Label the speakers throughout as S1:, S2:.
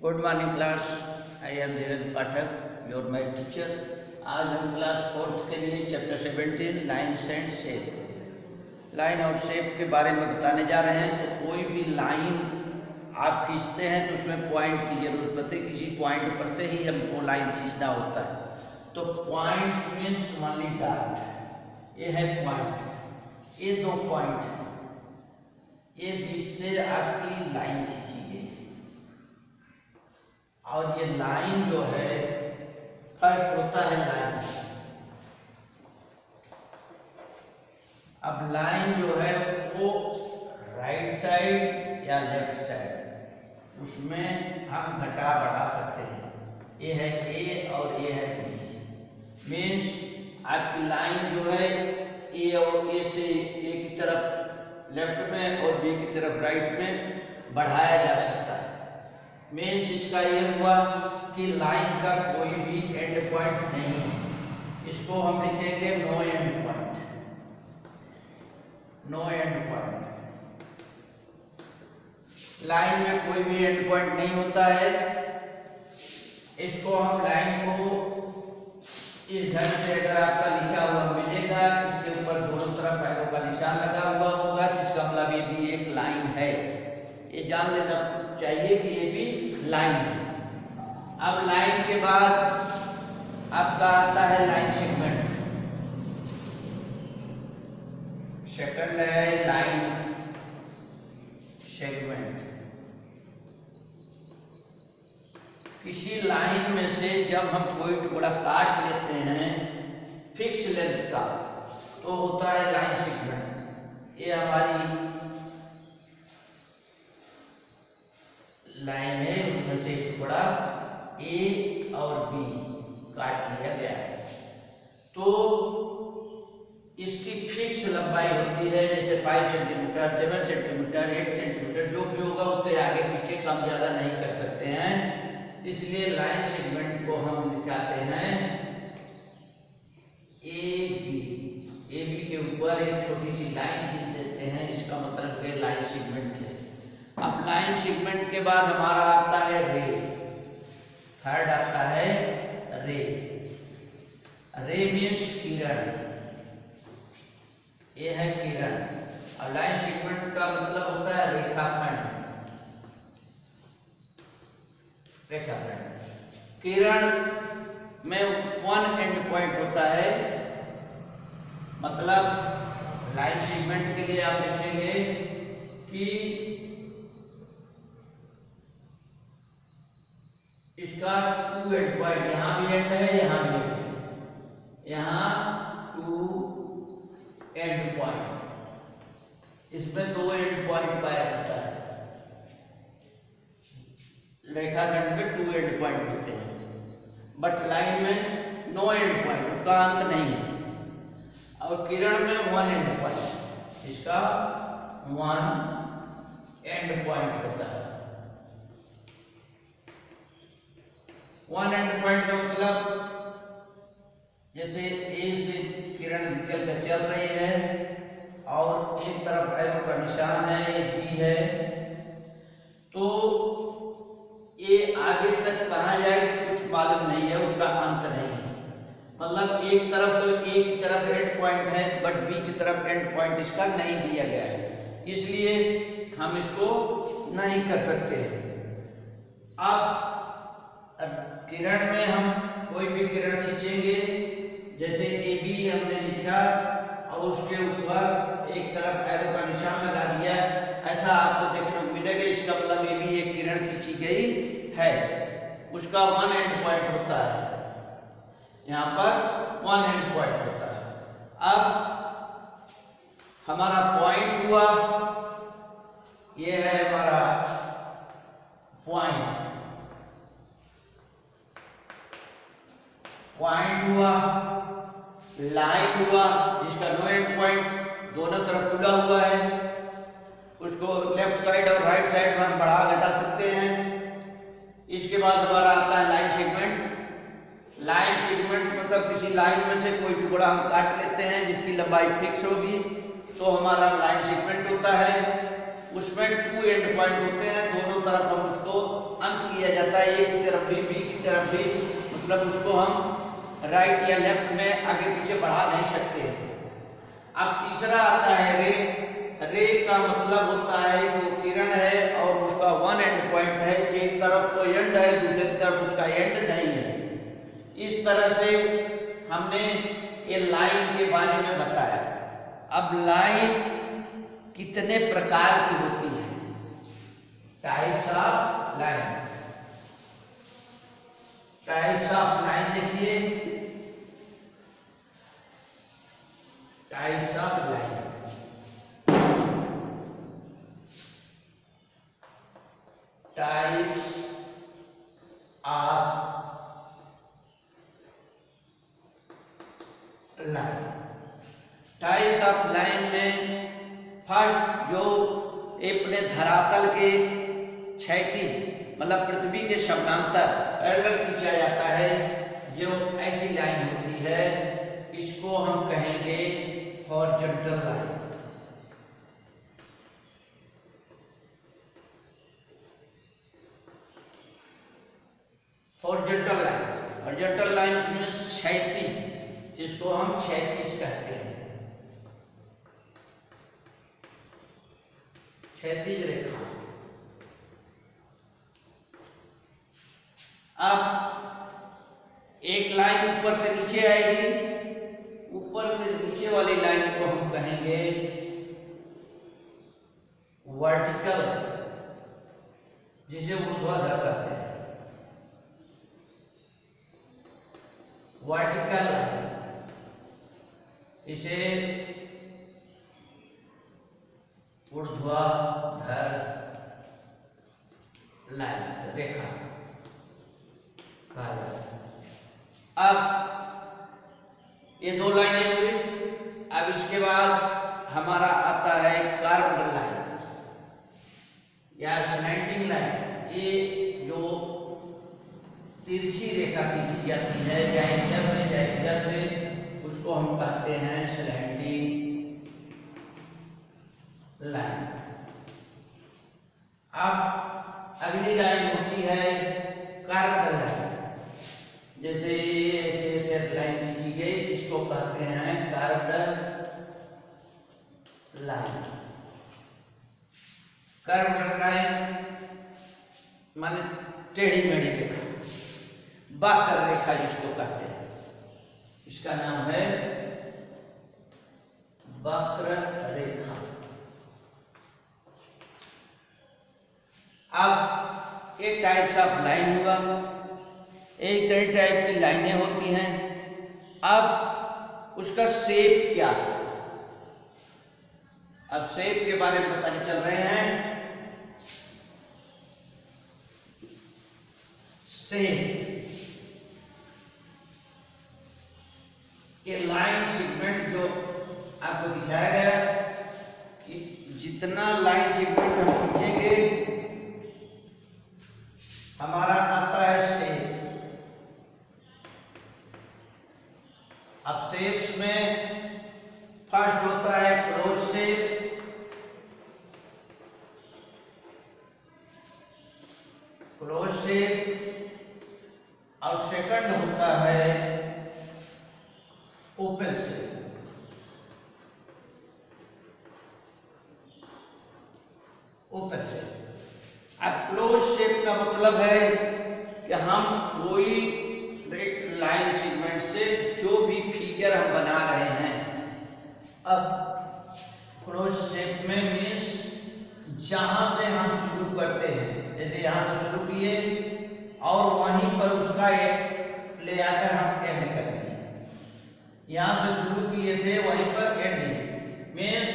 S1: Good morning class I am Dheeraj Pathak your my teacher आज हम class fourth के लिए chapter seventeen line and shape line और shape के बारे में बताने जा रहे हैं। तो कोई भी लाइन आप खींचते हैं तो उसमें पॉइंट की ज़रूरत पड़ती है। किसी पॉइंट पर से ही हमको लाइन खींचना होता है। तो पॉइंट मीन्स ओनली डॉट ये है पॉइंट ये दो पॉइंट ये बीच से आपकी लाइन खींची और ये लाइन जो है फ़र्स्ट होता है लाइन। अब लाइन जो है, वो राइट साइड या लेफ़्ट साइड उसमें हम घटा बढ़ा सकते हैं। ये है ए और ये है बी मीन्स आपकी लाइन जो है ए और ए से ए की तरफ़ लेफ़्ट में और बी की तरफ़ राइट में बढ़ाया जा सकता है। मीन्स इसका ये हुआ कि लाइन का कोई भी एंड पॉइंट नहीं है। इसको हम लिखेंगे no end point no end point line में कोई भी एंड पॉइंट नहीं होता है। इसको हम लाइन को इस ढंग से अगर आपका लिखा हुआ मिलेगा, इसके ऊपर दोनों तरफ़ एरो का निशान लगा हुआ होगा, जिसका मतलब ये भी एक लाइन है। ये जान लेना। चाहिए कि ये भी लाइन है। अब लाइन के बाद आपका आता है लाइन सेगमेंट सेकंड है लाइन सेगमेंट किसी लाइन में से जब हम कोई टुकड़ा काट लेते हैं फिक्स लेंथ का तो होता है लाइन सेगमेंट ये हमारी लाइन है, उसमें से एक टुकड़ा ए और बी काट लिया गया है। तो इसकी फिक्स लंबाई होती है, जैसे five centimetre seven centimetre eight centimetre जो भी होगा उससे आगे पीछे कम ज़्यादा नहीं कर सकते हैं। इसलिए लाइन सेगमेंट को हम दिखाते हैं। ए बी ए बी के ऊपर एक छोटी सी लाइन खींच देते हैं इसका मतलब ये लाइन सेगमेंट है अब लाइन सेगमेंट के बाद हमारा आता है रे थर्ड आता है रे रे मीन्स किरण. ये है किरण. और लाइन सेगमेंट का मतलब होता है रेखाखंड. रेखाखंड. किरण में वन एंड पॉइंट होता है. मतलब लाइन सेगमेंट के लिए आप देखेंगे कि इसका टू एंड पॉइंट यहाँ भी एंड है, यहाँ भी एंड है। यहाँ टू एंड पॉइंट इसमें दो एंड पॉइंट पाया जाता है। रेखाखंड में टू एंड पॉइंट होते हैं। बट लाइन में नो एंड पॉइंट उसका अंत नहीं है। और किरण में वन एंड पॉइंट इसका वन एंड पॉइंट होता है। वन एंड पॉइंट का मतलब जैसे ए से किरण निकल कर चल रही है, और एक तरफ़ एरो का निशान है, ये बी है। तो ये आगे तक कहाँ जाएगी कुछ मालूम नहीं है, उसका अंत नहीं है। मतलब एक तरफ़ तो ए की तरफ़ एंड पॉइंट है बट बी की तरफ़ एंड पॉइंट इसका नहीं दिया गया है। इसलिए हम इसको नहीं कर सकते। अब किरण में हम कोई भी किरण खींचेंगे, जैसे ए बी हमने लिखा और उसके ऊपर एक तरफ़ एरो का निशान लगा दिया ऐसा आपको देखने को मिलेगा, इसका मतलब ए बी एक किरण खींची गई है। उसका वन एंड पॉइंट होता है। यहाँ पर वन एंड पॉइंट होता है। अब हमारा पॉइंट हुआ, ये है हमारा पॉइंट पॉइंट हुआ लाइन हुआ, जिसका नो एंड पॉइंट दोनों तरफ़ खुला हुआ है। उसको लेफ़्ट साइड और राइट साइड में बढ़ा घटा सकते हैं। इसके बाद हमारा आता है लाइन सेगमेंट लाइन सेगमेंट मतलब किसी लाइन में से कोई टुकड़ा हम काट लेते हैं, जिसकी लंबाई फिक्स होगी। तो हमारा लाइन सेगमेंट होता है। उसमें टू एंड पॉइंट होते हैं, दोनों तरफ़ हम उसको अंत किया जाता है। ए की तरफ़ भी बी की तरफ़ भी मतलब उसको हम राइट या लेफ़्ट में आगे पीछे बढ़ा नहीं सकते। अब तीसरा आता है रे। रे का मतलब होता है जो किरण है और उसका वन एंड पॉइंट है। एक तरफ़ तो एंड है, दूसरी तरफ़ उसका एंड नहीं है। इस तरह से हमने ये लाइन के बारे में बताया। अब लाइन कितने प्रकार की होती है? Horizontal line horizontal line horizontal line means क्षैतिज जिसको हम क्षैतिज कहते हैं क्षैतिज रेखा अब एक लाइन ऊपर से नीचे आएगी ऊपर से नीचे वाली लाइन को हम कहेंगे वर्टिकल जिसे ऊर्ध्वाधर कहते हैं। वर्टिकल इसे ऊर्ध्वाधर लाइन रेखा कहा जाता है। अब ये दो लाइनें हुई अब इसके बाद हमारा आता है कार्बन लाइन या स्लैंटिंग लाइन ये जो तिरछी रेखा खींची जाती है, चाहे इधर से, चाहे इधर से, उसको हम कहते हैं स्लैंटिंग लाइन अब अगली लाइन होती है कार्बन लाइन जैसे ऐसे ऐसे लाइन खींची गई, इसको कहते हैं कार्बन लाइन कार्बन लाइन माने टेढ़ी मेढ़ी रेखा बाकर रेखा जिसको कहते हैं इसका नाम है वक्र रेखा अब एक टाइप्स ऑफ़ लाइन हुआ एक तरह टाइप की लाइनें होती हैं अब उसका शेप क्या है अब शेप के बारे में पता चल रहे हैं शेप ये लाइन सेगमेंट जो आपको दिखाया गया, कि जितना लाइन सेगमेंट हम खींचेंगे हमारा आता है शेप अब शेप्स में फ़र्स्ट होता है क्लोज शेप क्लोज शेप और सेकंड होता है ओपन शेप ओपन शेप अब क्लोज शेप का मतलब है कि हम कोई एक लाइन सेगमेंट से जो भी फिगर हम बना रहे हैं अब क्लोज शेप में मीन्स जहाँ से हम शुरू करते हैं, जैसे यहाँ से शुरू किए, और वहीं पर उसका एक ले आकर हम एंड कर दिए। यहाँ से शुरू किए थे, वहीं पर end means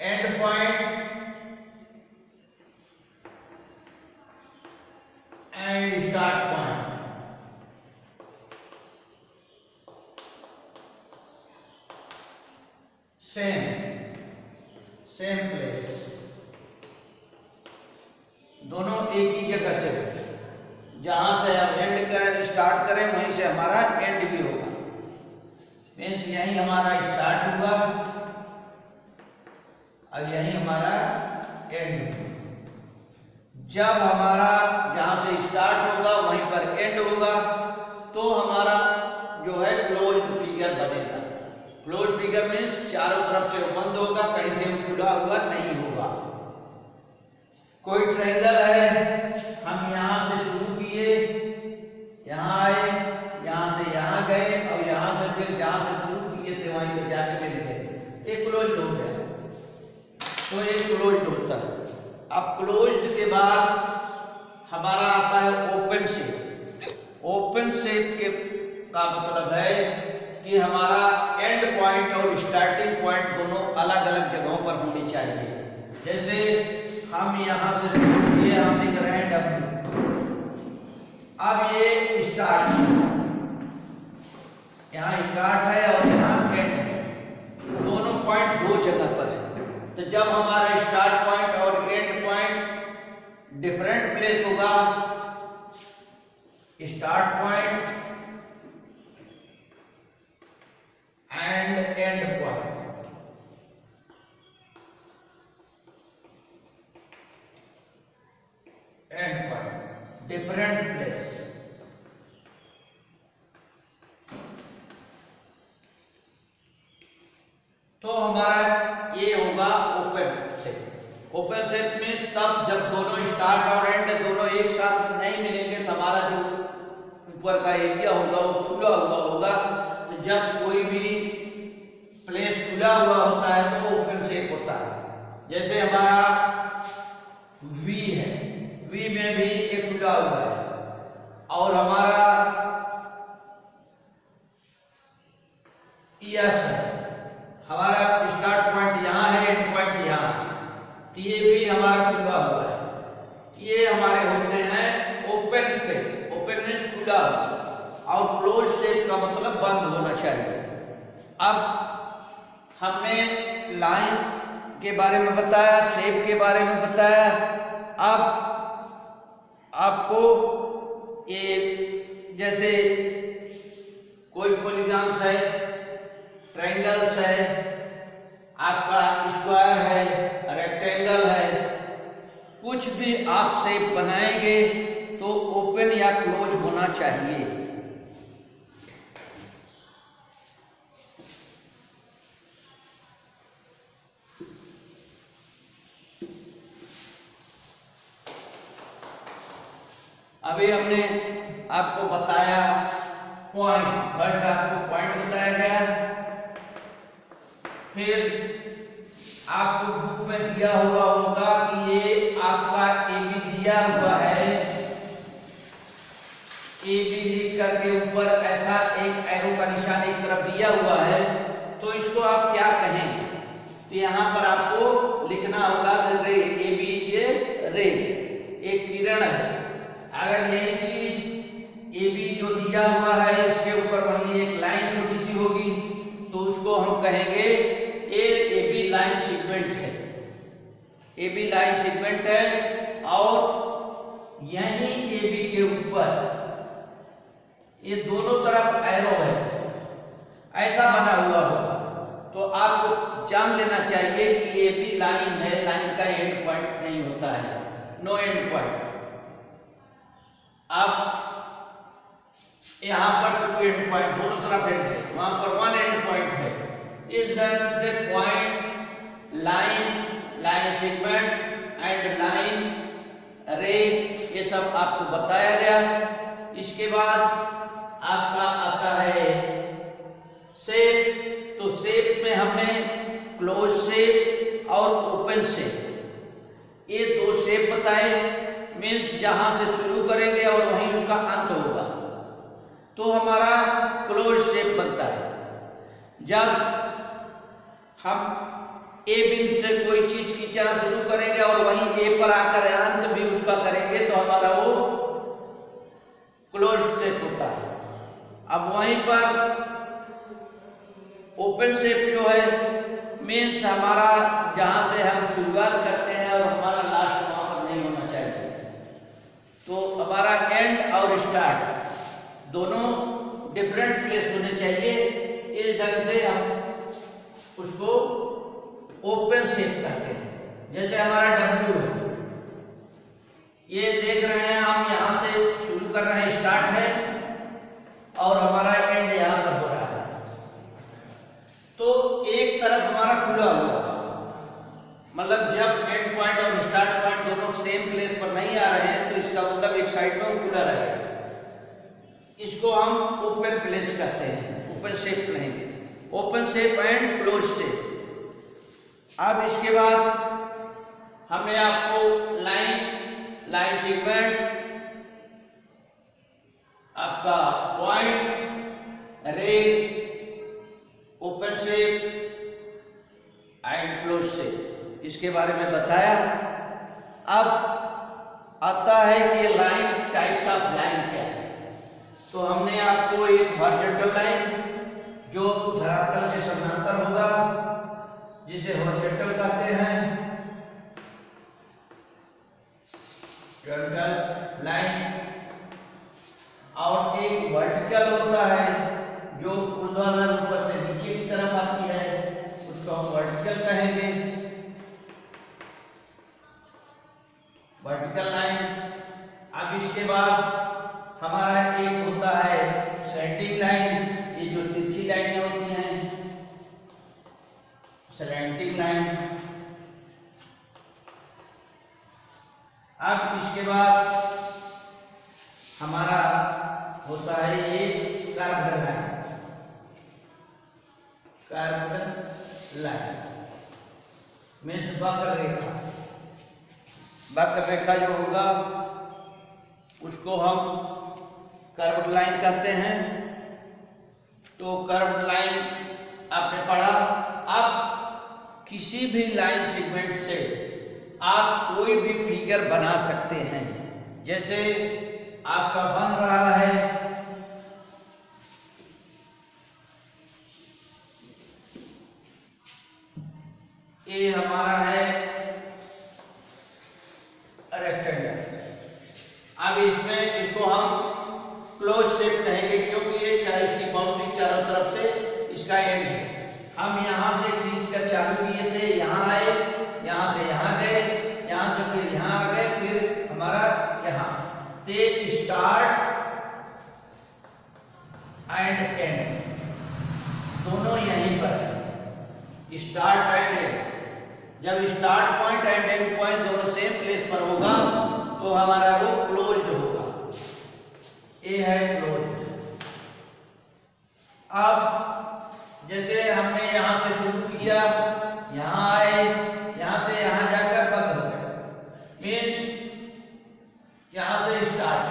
S1: end point and start point same same place दोनों एक ही जगह से जहाँ से हम एंड कर स्टार्ट करें वहीं से हमारा एंड भी होगा मीन्स यही हमारा स्टार्ट हुआ। अब यही हमारा एंड हुआ। जब हमारा जहाँ से स्टार्ट होगा, वहीं पर एंड होगा तो हमारा जो है क्लोज फिगर बनेगा। क्लोज फिगर मीन्स चारों तरफ़ से बंद होगा, कहीं से खुला हुआ नहीं होगा। कोई ट्रायंगल है, हम यहाँ से शुरू किए, यहाँ आए, यहाँ से यहाँ गए, और यहाँ से फिर जहाँ से शुरू किए थे वहीं पे जाके मिल गए। ये क्लोज हो। गया तो ये क्लोज होता है अब क्लोज्ड के बाद हमारा आता है ओपन शेप ओपन शेप के का मतलब है कि हमारा एंड पॉइंट और स्टार्टिंग पॉइंट दोनों अलग अलग जगहों पर होनी चाहिए। जैसे हम यहाँ से ये हम लिख रहे हैं डब्ल्यू अब ये स्टार्ट यहाँ स्टार्ट है और पॉइंट दो जगह पर है। तो जब हमारा स्टार्ट पॉइंट और एंड पॉइंट डिफरेंट प्लेस होगा start point and end point end point different place तो हमारा ये होगा open set open set means तब जब दोनों स्टार्ट और एंड दोनों एक साथ नहीं मिलेंगे तो हमारा जो ऊपर का एरिया होगा, वो खुला हुआ होगा। तो जब कोई भी प्लेस खुला हुआ होता है तो ओपन सेट होता है। जैसे हमारा वी है वी में भी एक खुला हुआ है। और हमारा यस है हमारा स्टार्ट पॉइंट यहाँ है एंड पॉइंट यहाँ तो ये भी हमारा खुला हुआ है। ये हमारे होते हैं ओपन से। ओपन मीन्स खुला और क्लोज शेप का मतलब बंद होना चाहिए। अब हमने लाइन के बारे में बताया शेप के बारे में बताया। अब आपको ये जैसे कोई पॉलीगॉन्स है ट्रायंगल्स है आपका स्क्वायर है रेक्टेंगल है। कुछ भी आप शेप बनाएँगे तो ओपन या क्लोज होना चाहिए। अभी हमने आपको बताया पॉइंट फ़र्स्ट आपको पॉइंट बताया गया। फिर आपको बुक में दिया हुआ होगा कि ये आपका ए बी दिया हुआ है। ए बी लिख करके ऊपर ऐसा एक एरो का निशान एक तरफ़ दिया हुआ है तो इसको आप क्या कहेंगे? तो यहाँ पर आपको लिखना होगा रे ए बी जे रे, एक किरण है। अगर यही चीज़ ए बी जो दिया हुआ है, इसके ऊपर मान एक लाइन छोटी सी होगी तो उसको हम कहेंगे सेगमेंट है। ए बी लाइन सेगमेंट है और यही ए बी के ऊपर। ये दोनों तरफ़ एरो है। ऐसा बना हुआ होगा। तो आपको जान लेना चाहिए कि ये भी लाइन है। लाइन का एंड पॉइंट नहीं होता है। नो एंड पॉइंट अब यहाँ पर टू एंड पॉइंट दोनों तरफ़ एंड है। वहाँ पर वन एंड पॉइंट है। इस ढंग से point line line segment and line ray, ये सब आपको बताया गया। इसके बाद आपका आता है शेप तो शेप में हमने क्लोज शेप और ओपन शेप ये दो शेप बताए मीन्स जहाँ से शुरू करेंगे और वहीं उसका अंत होगा। तो हमारा क्लोज शेप बनता है। जब हम ए बिंदु से कोई चीज़ खींचना शुरू करेंगे और वहीं ए पर आकर अंत भी उसका करेंगे तो हमारा वो क्लोज शेप होता है। अब वहीं पर ओपन शेप जो है मीन्स हमारा जहाँ से हम शुरुआत करते हैं और हमारा लास्ट वहाँ पर नहीं होना चाहिए। तो हमारा एंड और स्टार्ट दोनों डिफरेंट प्लेस होने चाहिए। इस ढंग से हम उसको ओपन शेप करते हैं। जैसे हमारा डब्ल्यू है। ये देख रहे हैं, हम यहाँ से शुरू कर रहे हैं स्टार्ट है। और हमारा एंड यहाँ पर हो रहा है। तो एक तरफ़ हमारा खुला हुआ मतलब जब एंड पॉइंट और स्टार्ट पॉइंट दोनों सेम प्लेस पर नहीं आ रहे हैं तो इसका मतलब एक साइड में खुला रहेगा इसको हम ओपन प्लेस कहते हैं। ओपन शेप कहेंगे। Open shape and close shape अब इसके बाद हमने आपको लाइन लाइन सेगमेंट आपका point ray open shape, and close shape. इसके बारे में बताया। अब आता है कि लाइन टाइप्स ऑफ़ लाइन क्या है। तो हमने आपको एक हॉरिजॉन्टल लाइन जो धरातल के समांतर होगा। जिसे हॉरिजॉन्टल कहते हैं। हॉरिजॉन्टल लाइन और एक वर्टिकल होता है, जो ऊर्ध्वाधर ऊपर से नीचे की तरफ़ आती है, उसको हम वर्टिकल कहेंगे। वर्टिकल लाइन, अब इसके बाद हमारा एक होता है सेंटिंग लाइन। सेंटिंग लाइन अब इसके बाद हमारा होता है ये curve line curve line means वक्र रेखा वक्र रेखा जो होगा, उसको हम कर्व लाइन कहते हैं. तो कर्व लाइन आपने पढ़ा. अब किसी भी लाइन सेगमेंट से आप कोई भी फिगर बना सकते हैं। जैसे आपका बन रहा है। ये हमारा है रेक्टेंगल अब इसमें इसको हम क्लोज एंड एंड दोनों यहीं पर है। स्टार्ट एंड एंड जब start point end end point दोनों सेम प्लेस पर होगा तो हमारा वो क्लोज्ड होगा। ये है क्लोज्ड अब जैसे हमने यहाँ से शुरू किया, यहाँ आए यहाँ से यहाँ जाकर बंद हो गए मीन्स यहाँ से स्टार्ट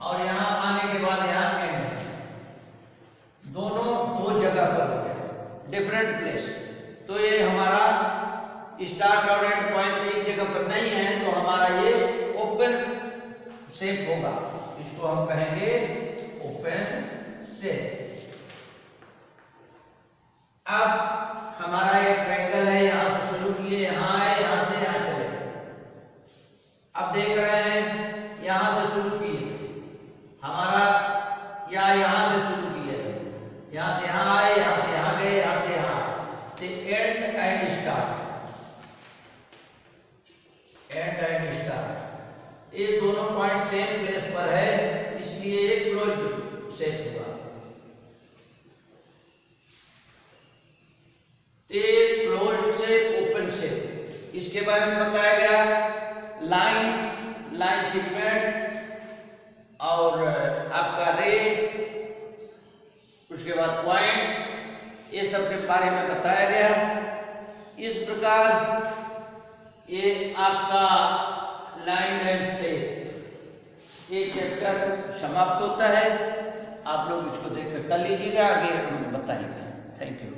S1: और यहाँ आने के बाद यहाँ एंड दोनों दो जगह पर हो गए डिफरेंट प्लेस तो ये हमारा स्टार्ट और एंड पॉइंट एक जगह पर नहीं है तो हमारा ये ओपन सेफ़ होगा। इसको हम कहेंगे ओपन सेफ़ अब हमारा एक ट्रायंगल है यहाँ से शुरू किए यहाँ आए यहाँ से यहाँ चले अब देख रहे हैं यहाँ से शुरू किए हमारा या यहाँ से शुरू किए यहाँ से यहाँ आए यहाँ से यहाँ गए यहाँ से यहाँ तो end end start end end start ये दोनों पॉइंट सेम प्लेस पर है इसलिए ये होगा। ते क्लोज शेप, ओपन शेप। इसके बारे में बताया गया, लाइन लाइन सेगमेंट और आपका रे उसके बाद पॉइंट, ये सब के बारे में बताया गया। इस प्रकार ये आपका लाइन एंड से एक चैप्टर समाप्त होता है। आप लोग इसको देख सकते कल लीजिएगा आगे हम बताएँगे। Thank you